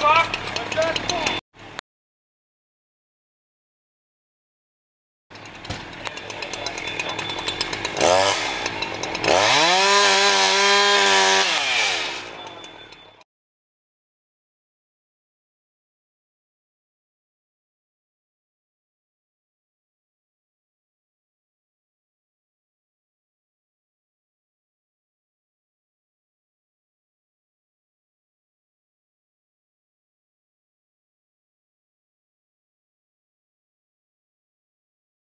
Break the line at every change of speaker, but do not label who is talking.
Fuck!